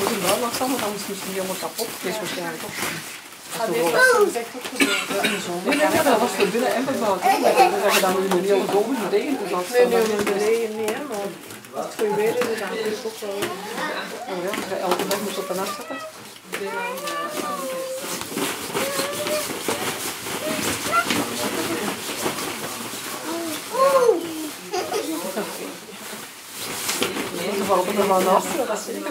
moet het wel langzaam, want anders is die helemaal kapot. Het is waarschijnlijk ook. Dit was opgezet. Ja. Nee, nee, dat was voor binnen en voor buiten. Dat je dan nu een hele de regen te laten Nee, nee, de regen niet, maar het goed weer is, het ook wel. Oh ja, elke dag moest op een afzetten. Nee, ze valt er maar naast, dat is zeker